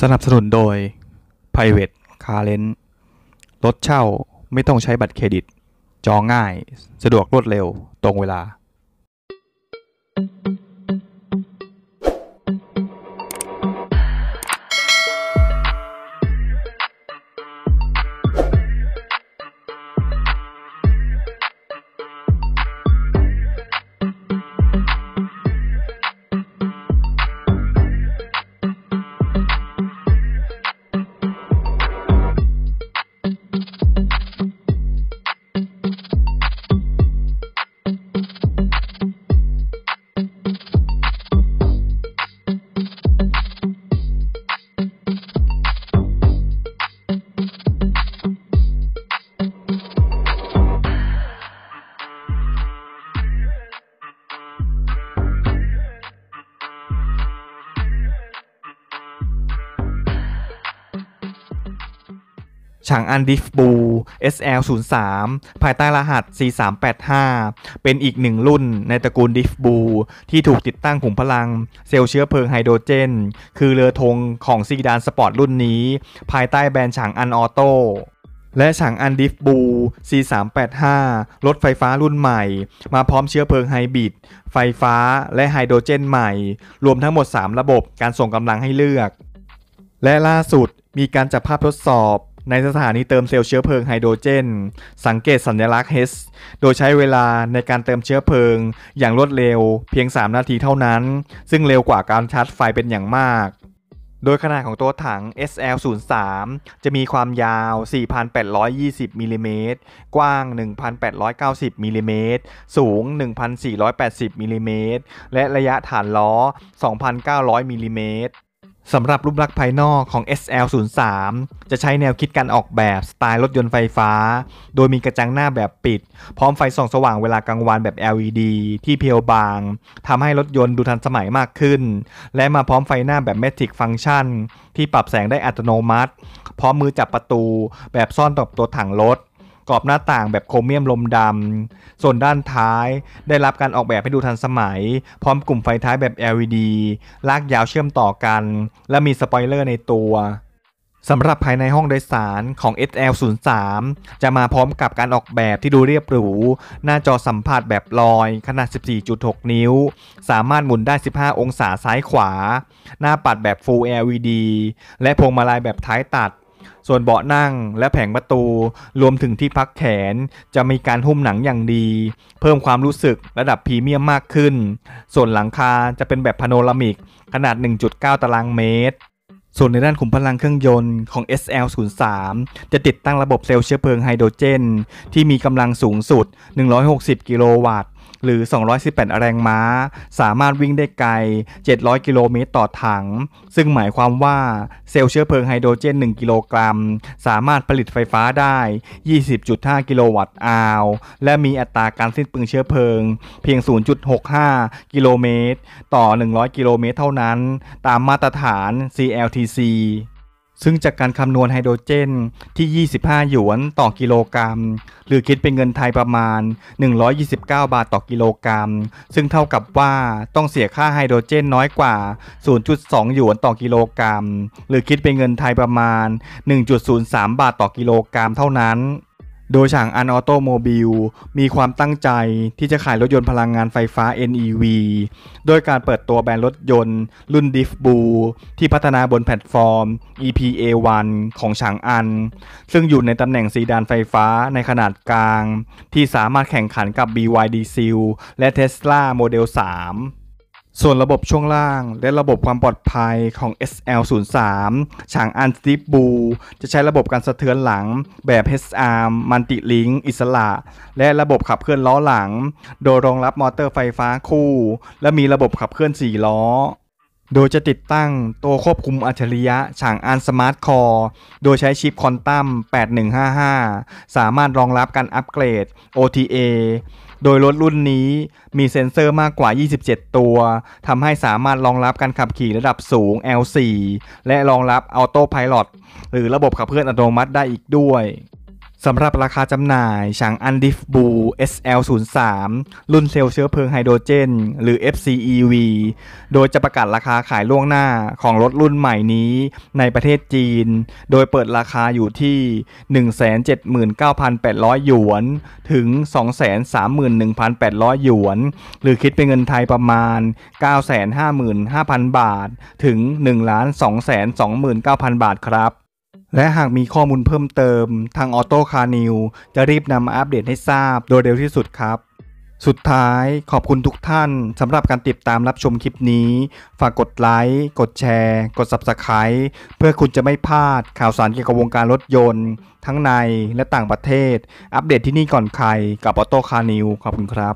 สนับสนุนโดย Private Car Rent รถเช่าไม่ต้องใช้บัตรเครดิต จองง่าย สะดวกรวดเร็ว ตรงเวลา ฉางอัน Deep Blue SL 0 3 ภายใต้รหัส C385 เป็นอีกหนึ่งรุ่นในตระกูล Deep Blue ที่ถูกติดตั้งขุมพลังเซลล์เชื้อเพลิงไฮโดรเจน คือเรือธงของซีดานสปอร์ตรุ่นนี้ ภายใต้แบรนด์ฉางอัน Auto และฉางอัน Deep Blue C385 รถไฟฟ้ารุ่นใหม่ มาพร้อมเชื้อเพลิงไฮบริด ไฟฟ้าและไฮโดรเจนใหม่ รวมทั้งหมด 3 ระบบการส่งกำลังให้เลือก และล่าสุดมีการจับภาพทดสอบ ในสถานีเติมเซลล์เชื้อเพลิงไฮโดรเจน สังเกตสัญลักษณ์ H โดยใช้เวลาในการเติมเชื้อเพลิง อย่างรวดเร็วเพียง 3 นาทีเท่านั้น ซึ่งเร็วกว่าการชาร์จไฟเป็นอย่างมาก โดยขนาดของตัวถัง SL03 จะมีความยาว 4,820 มิลลิเมตร กว้าง 1,890 มิลลิเมตร สูง 1,480 มิลลิเมตร และระยะฐานล้อ 2,900 มิลลิเมตร สำหรับรูปลักษณ์ภายนอกของ SL03 จะใช้แนวคิดการออกแบบสไตล์รถยนต์ไฟฟ้า โดยมีกระจังหน้าแบบปิด พร้อมไฟส่องสว่างเวลากลางวันแบบ LED ที่เพียวบาง ทำให้รถยนต์ดูทันสมัยมากขึ้น และมาพร้อมไฟหน้าแบบ Matic Function ที่ปรับแสงได้อัตโนมัติ พร้อมมือจับประตูแบบซ่อนกับตัวถังรถ กรอบหน้าต่างแบบโครเมียมลมดำส่วนด้านท้าย ได้รับการออกแบบให้ดูทันสมัย พร้อมกลุ่มไฟท้ายแบบ LED ลากยาวเชื่อมต่อกัน และมีสปอยเลอร์ในตัวสำหรับภายในห้องโดยสารของ SL03 จะมาพร้อมกับการออกแบบที่ดูเรียบหรู หน้าจอสัมผัสแบบลอย ขนาด 14.6 นิ้ว สามารถหมุนได้ 15 องศาซ้ายขวา หน้าปัดแบบ Full LED และพวงมาลัยแบบท้ายตัด ส่วนเบาะนั่งและแผงประตูรวมถึงที่พักแขน จะมีการหุ้มหนังอย่างดี เพิ่มความรู้สึกระดับพรีเมียมมากขึ้น ส่วนหลังคาจะเป็นแบบพาโนรามิก ขนาด 1.9 ตารางเมตร ส่วนในด้านขุมพลังเครื่องยนต์ของ SL03 จะติดตั้งระบบเซลล์เชื้อเพลิงไฮโดรเจน ที่มีกำลังสูงสุด 160 กิโลวัตต์ หรือ 218 แรงม้า สามารถวิ่งได้ไกล 700 กิโลเมตรต่อถัง ซึ่งหมายความว่าเซลล์เชื้อเพลิงไฮโดรเจน 1 กิโลกรัม สามารถผลิตไฟฟ้าได้ 20.5 กิโลวัตต์อาว และมีอัตราการสิ้นเปลืองเชื้อเพลิง เพียง 0.65 กิโลเมตร ต่อ 100 กิโลเมตรเท่านั้น ตามมาตรฐาน CLTC ซึ่งจากการคำนวณไฮโดรเจนที่ 25 หยวนต่อกิโลกรัม หรือคิดเป็นเงินไทยประมาณ 129 บาทต่อกิโลกรัม ซึ่งเท่ากับว่าต้องเสียค่าไฮโดรเจนน้อยกว่า 0.2 หยวนต่อกิโลกรัม หรือคิดเป็นเงินไทยประมาณ 1.03 บาทต่อกิโลกรัมเท่านั้น โดยฉางอัน Automobile มีความตั้งใจที่จะขายรถยนต์พลังงานไฟฟ้า NEV โดยการเปิดตัวแบรนด์รถยนต์รุ่น d i f b o ที่พัฒนาบนแพลตฟอร์ม EPA1 ของฉางอัน ซึ่งอยู่ในตำแหน่งซีดานไฟฟ้าในขนาดกลาง ที่สามารถแข่งขันกับ BYD Seal และ Tesla Model 3 ส่วนระบบช่วงล่างและระบบความปลอดภัยของ SL03 ฉางอันสติบู จะใช้ระบบกันสะเทือนหลังแบบ H-Arm Multi-link อิสระ และระบบขับเคลื่อนล้อหลัง โดยรองรับมอเตอร์ไฟฟ้าคู่ และมีระบบขับเคลื่อน 4 ล้อ โดยจะติดตั้งตัวควบคุมอัจฉริยะฉางอัน Smart Coreโดยใช้ชิป Qualcomm 8155 สามารถรองรับการอัปเกรด OTA โดยรถรุ่นนี้มีเซ็นเซอร์มากกว่า 27 ตัว ทำให้สามารถรองรับการขับขี่ระดับสูง L4 และรองรับ Auto Pilot หรือระบบขับเคลื่อนอัตโนมัติได้อีกด้วย สำหรับราคาจำหน่ายฉางอัน Deep Blue SL03 รุ่นเซลล์เชื้อเพลิงไฮโดรเจน หรือ FCEV โดยจะประกาศราคาขายล่วงหน้าของรถรุ่นใหม่นี้ในประเทศจีน โดยเปิดราคาอยู่ที่ 179,800 หยวน ถึง 231,800 หยวน หรือคิดเป็นเงินไทยประมาณ 955,000 บาท ถึง 1,229,000 บาทครับ และหากมีข้อมูลเพิ่มเติม ทางออโต้คาร์นิวจะรีบนำมาอัปเดตให้ทราบโดยเร็วที่สุดครับ สุดท้ายขอบคุณทุกท่านสำหรับการติดตามรับชมคลิปนี้ ฝากกดไลค์ กดแชร์ กด Subscribe เพื่อคุณจะไม่พลาดข่าวสารเกี่ยวกับวงการรถยนต์ ทั้งในและต่างประเทศ อัปเดตที่นี่ก่อนใครกับ Auto Car News ขอบคุณครับ